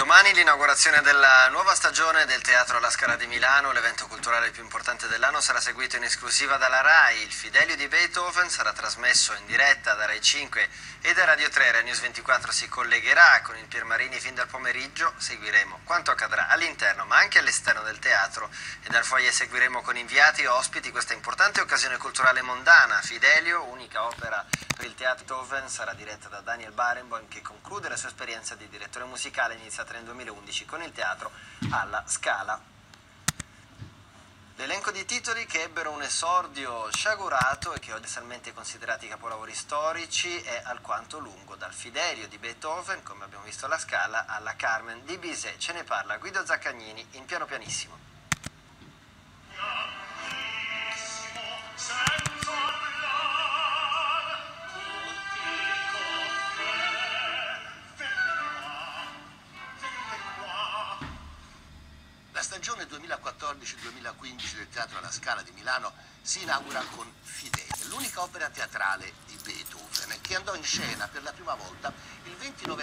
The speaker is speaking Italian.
Domani l'inaugurazione della nuova stagione del Teatro alla Scala di Milano, l'evento culturale più importante dell'anno, sarà seguito in esclusiva dalla RAI. Il Fidelio di Beethoven sarà trasmesso in diretta da RAI 5 e da Radio 3. Rai News 24 si collegherà con il Piermarini fin dal pomeriggio. Seguiremo quanto accadrà all'interno ma anche all'esterno del teatro e dal foyer seguiremo con inviati e ospiti questa importante occasione culturale mondana. Fidelio, unica opera per il teatro Beethoven, sarà diretta da Daniel Barenboim che conclude la sua esperienza di direttore musicale iniziata nel 2011 con il teatro alla Scala. L'elenco di titoli che ebbero un esordio sciagurato e che oggi salmente considerati capolavori storici è alquanto lungo, dal Fidelio di Beethoven, come abbiamo visto alla Scala, alla Carmen di Bizet. Ce ne parla Guido Zaccagnini in piano pianissimo. Stagione 2014-2015 del Teatro alla Scala di Milano si inaugura con Fidele, l'unica opera teatrale di Beethoven, che andò in scena per la prima volta il 29